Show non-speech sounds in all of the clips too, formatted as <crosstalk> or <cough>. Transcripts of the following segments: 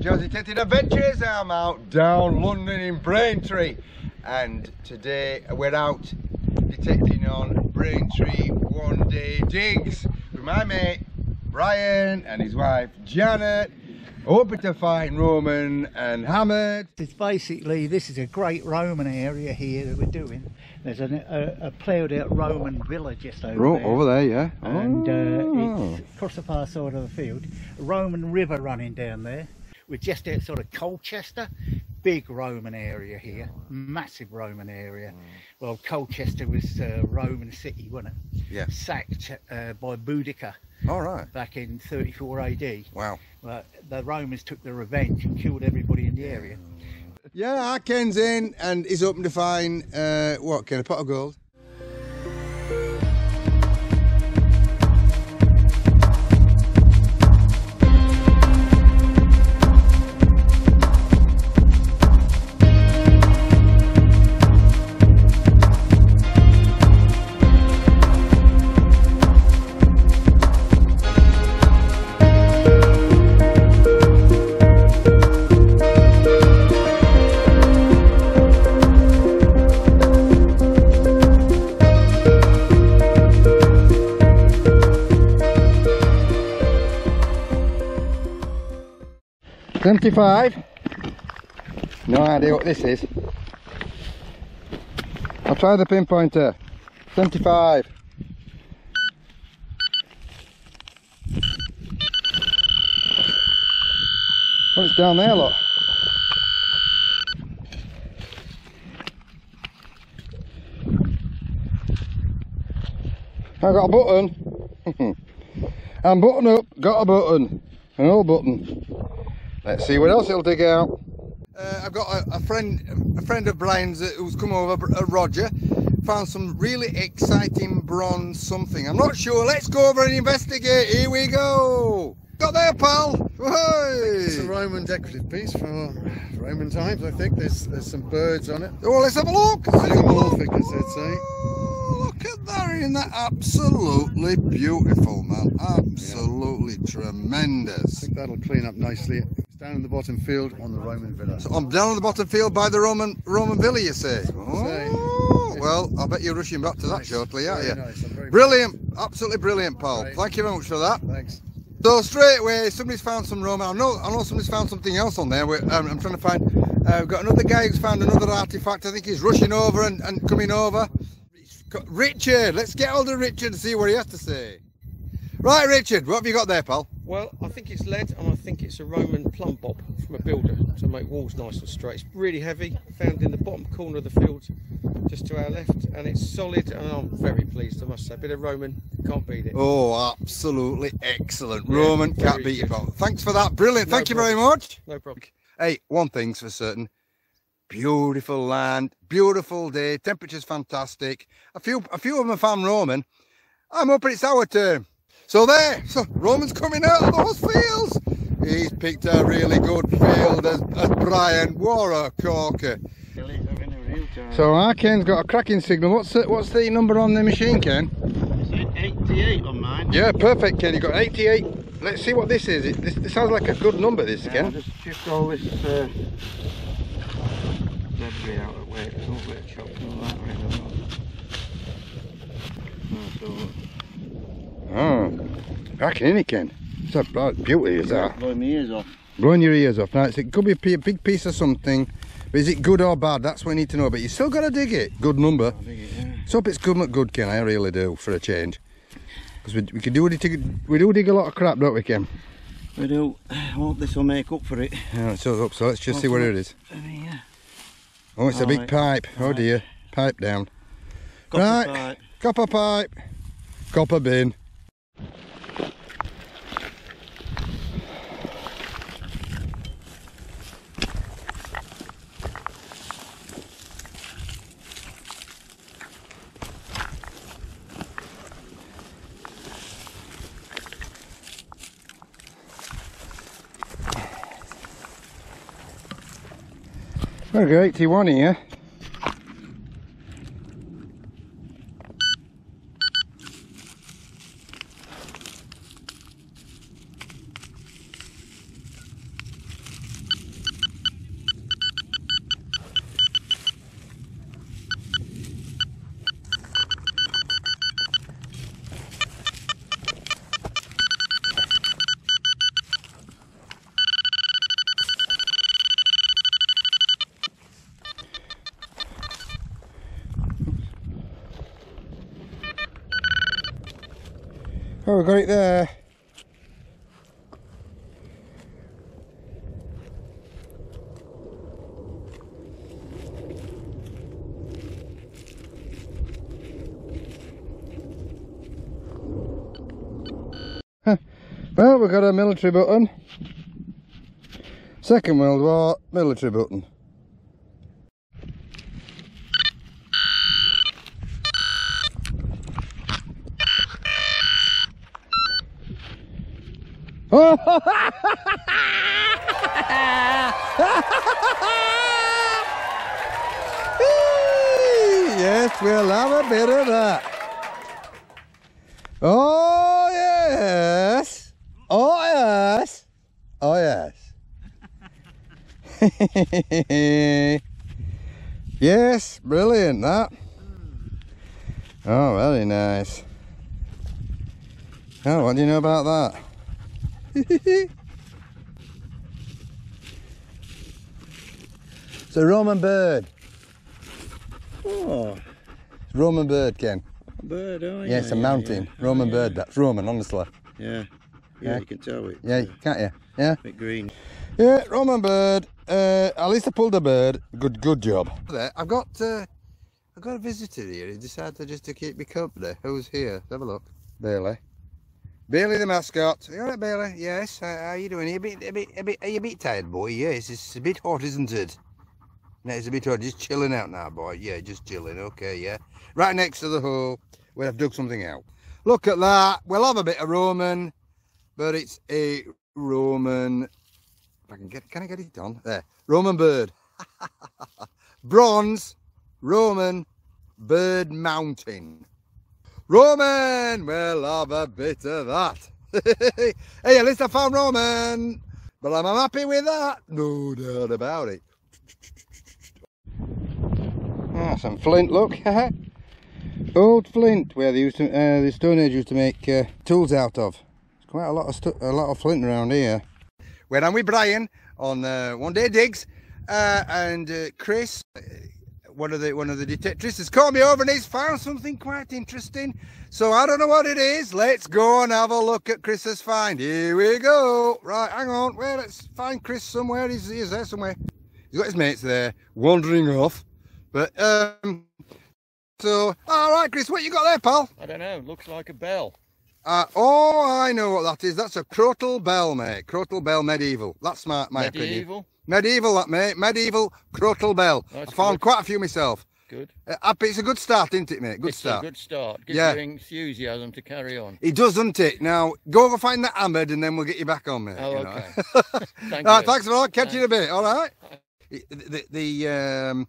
John's Detecting Adventures. I'm out down London in Braintree, and today we're out detecting on Braintree one day digs with my mate Brian and his wife Janet. Hoping to find Roman and Hammered. It's basically, this is a great Roman area here that we're doing. There's an, a, a ploughed out Roman villa just over Right, there. over there, yeah. And uh, Oh. it's across the far side of the field. A Roman river running down there. We're just outside of Colchester. Big Roman area here. Massive Roman area. Well, Colchester was a Roman city, wasn't it? Yeah. Sacked uh, by Boudica All right. back in 34 AD. Wow. But the Romans took their revenge and killed everybody in the area. Yeah, Ken's in and he's hoping to find uh, what? Ken, a pot of gold? Seventy-five. No idea what this is. I'll try the pinpointer. Seventy-five. Well, it's down there, look. I got a button. <laughs> I'm button up, got a button. An old button. Let's see what else it'll dig out. Uh, I've got a, a friend, a friend of Brian's uh, who's come over, uh, Roger. Found some really exciting bronze something. I'm not sure. Let's go over and investigate. Here we go. Got there, pal. It's a Roman decorative piece from Roman times, I think. There's there's some birds on it. Oh, let's have a look. Let's have a look. Zoomorphic, as they'd say. Oh, look at that. Isn't that absolutely beautiful, man? Absolutely I tremendous. I think that'll clean up nicely. It's down in the bottom field on the Roman villa. So I'm down on the bottom field by the Roman Roman villa, you say? Oh, well, I bet you're rushing back to that Nice. shortly, aren't you? nice. I'm Brilliant, absolutely brilliant, Paul. Right. Thank you very much for that. Thanks. So straight away, somebody's found some Roman. I know, I know somebody's found something else on there. We're, um, I'm trying to find. Uh, we've got another guy who's found another artifact. I think he's rushing over and, and coming over. Richard, let's get hold of Richard and see what he has to say. Right, Richard, what have you got there, pal? Well, I think it's lead and I think it's a Roman plumb bob from a builder to make walls nice and straight. It's really heavy, found in the bottom corner of the field just to our left and it's solid and I'm very pleased I must say. A bit of Roman, can't beat it. Oh, absolutely excellent. Yeah, Roman can't beat pal. Thanks for that. Brilliant. No Thank you very much. No problem. Hey, one thing's for certain. Beautiful land, beautiful day, temperature's fantastic. A few a few of them are found Roman. I'm hoping it's our turn. So there, so Roman's coming out of those fields. He's picked a really good field as, as Brian. What a corker. So our Ken's got a cracking signal. What's the, what's the number on the machine, Ken? 88 on mine. Yeah, perfect, Ken. You've got 88. Let's see what this is. It, this, this sounds like a good number, this, Yeah, Ken. just shift all this uh, debris out of the way. There's a bit and all that right. Oh, Oh, cracking, isn't it, Ken? It's a bright beauty, is that? blowing my ears off. Blowing your ears off. Now, it could be a big piece of something, but is it good or bad? That's what we need to know. But you still got to dig it. Good number. It, yeah. So hope it's good, good, Ken. I really do, for a change. Because we, we can do dig, we do dig a lot of crap, don't we, Ken? We do. I hope this will make up for it. Yeah, hope so. Let's just see what it is. Uh, oh, it's a big Alright. pipe. Oh dear. Pipe down. Copper Right. pipe. Copper pipe. Copper bin. Got 81 here. Oh, we got it there. Well, we've got a military button. Second World War military button. yes, we'll have a bit of that. Oh, yes. Oh, yes. Oh, yes. <laughs> yes, brilliant that. Oh, very nice. Oh, what do you know about that? <laughs> it's a Roman bird. Oh, Roman bird, Ken. a bird, oh yeah. Yes, a yeah, mountain. yeah. Roman Oh, bird, that's Roman, honestly. Yeah, yeah. Yeah, Yeah. you can tell it. Yeah, can't you? Yeah? bit green. Yeah, Roman bird. Uh, at least I pulled a bird. Good, good job. I've got, uh, I've got a visitor here. He decided to just to keep me company. Who's here? Let's have a look. Bailey. Bailey the mascot. You all right, Bailey? Yes. Uh, how you doing? Are you a bit, a bit, a bit, are you a bit tired, boy? Yes, it's a bit hot, isn't it? No, it's a bit hot. Just chilling out now, boy. Yeah, just chilling. Okay, yeah. Right next to the hole where I've dug something out. Look at that. We'll have a bit of Roman, but it's a Roman. I can get, can I get it on? There. Roman bird. <laughs> Bronze Roman bird mountain. Roman, we'll have a bit of that. <laughs> hey, at least I found Roman, but I'm happy with that. No doubt about it. Ah, some flint, look. <laughs> Old flint, where they used to, uh, the Stone Age used to make uh, tools out of. There's quite a lot of a lot of flint around here. When I'm with Brian on uh, one day digs, uh, and uh, Chris, one of the one of the detectives, has called me over and he's found something quite interesting. So I don't know what it is. Let's go and have a look at Chris's find. Here we go. Right, hang on. Well, let's find Chris somewhere. He's, he's there somewhere. He's got his mates there, wandering off. But um, so all right, Chris, what you got there, pal? I don't know, looks like a bell. Uh, oh, I know what that is. That's a crotal bell, mate. Crotal bell medieval. That's my, my opinion. Medieval. Medieval, that mate. Medieval crotal bell. That's I found good. quite a few myself. Good. Uh, it's a good start, isn't it, mate? Good it's start. a good start. Gives Yeah. you enthusiasm to carry on. It does, doesn't it? Now, go over find that hammered and then we'll get you back on, mate. Oh, you know. okay. <laughs> Thank All right, thanks a lot. Catch you in a bit, all right? The, the, the um,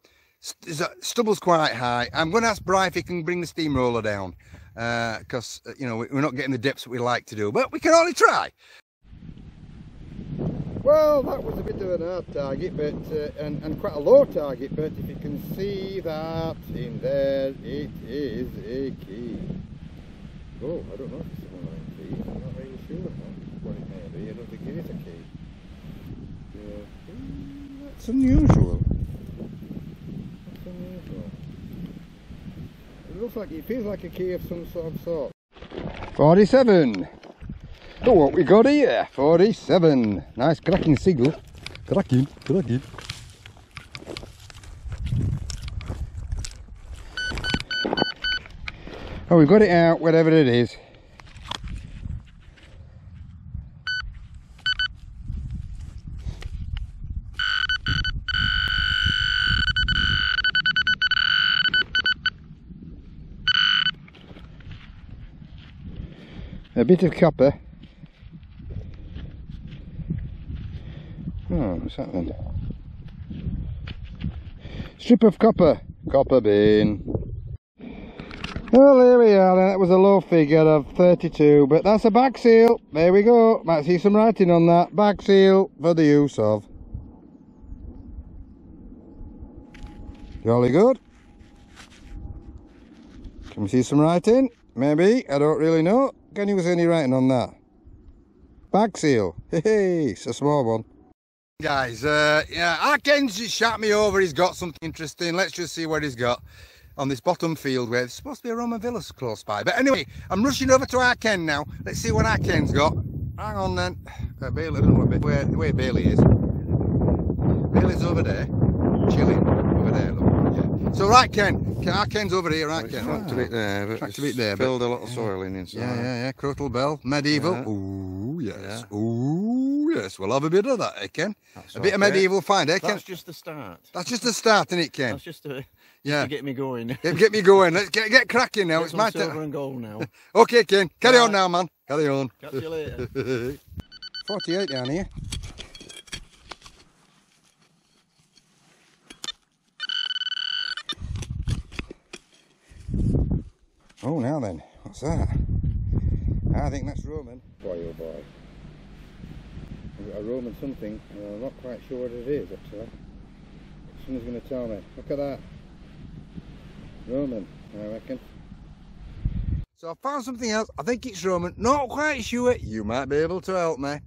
stubble's quite high. I'm going to ask Bri if he can bring the steamroller down because, uh, you know, we- we're not getting the dips that we like to do, but we can only try. Well, that was a bit of an hard target, but uh, and, and quite a low target, but if you can see that in there, it is a key. Oh, I don't know if it's nine key. I'm not really sure what it may be. I don't think it is a key. Yeah. Mm, That's unusual. That's unusual. It looks like it feels like a key of some sort of sort. Forty-seven. Look what we got here. Forty-seven. Nice cracking seagull. Cracking, cracking. Oh, we got it out, whatever it is. A bit of copper. Oh, what's that then? Strip of copper. Copper bean. Well, there we are. That was a low figure of 32, but that's a bag seal. There we go. Might see some writing on that. Bag seal for the use of. Jolly good. Can we see some writing? Maybe. I don't really know. You see any writing on that? Bag seal. Hey, it's a small one. Guys, uh, yeah, just shot me over. He's got something interesting. Let's just see what he's got. on this bottom field where there's supposed to be a Roman villa close by. But anyway, I'm rushing over to Ken now. Let's see what Ken's got. Hang on then. Uh, Bailey, I don't know where, where Bailey is. Bailey's over there, chilling over there. Look. Yeah. So right, Ken. Ken- Our Ken's over here, right, Ken. Tracked a bit there, but Tracked bit there, but- filled a lot of soil in inside. Yeah, yeah, yeah. Crotal Bell, medieval. Yeah. Ooh, yes. Yeah. Ooh, yes. We'll have a bit of that, eh, Ken? That's a bit of medieval find, eh, Ken? That's just the start. That's just the start, isn't it, Ken? That's just to, <laughs> Yeah. get me going. <laughs> Get, get me going. Let's get get cracking now. Get it's some my silver turn. and gold now. <laughs> Okay, Ken. Carry on now, man. Carry on. Catch you later. 48 down here. Oh, now then, what's that? I think that's Roman. Boy, oh boy. A Roman something, and I'm not quite sure what it is actually. Someone's going to tell me. Look at that. Roman, I reckon. So I found something else. I think it's Roman. Not quite sure. You might be able to help me.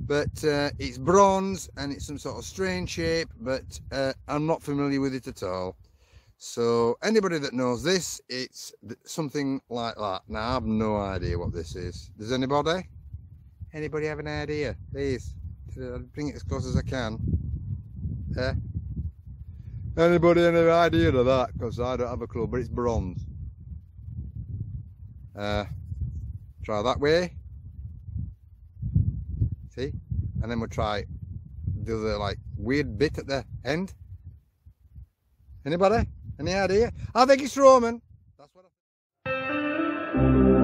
But uh, it's bronze and it's some sort of strange shape, but uh, I'm not familiar with it at all. So anybody that knows this, it's something like that. Now I have no idea what this is. Does anybody? Anybody have an idea? Please, I'll bring it as close as I can. Yeah. Anybody have any idea of that? Because I don't have a clue, but it's bronze. Uh, try that way. See? And then we'll try the other like weird bit at the end. Anybody? Any idea? I think it's Roman. That's what I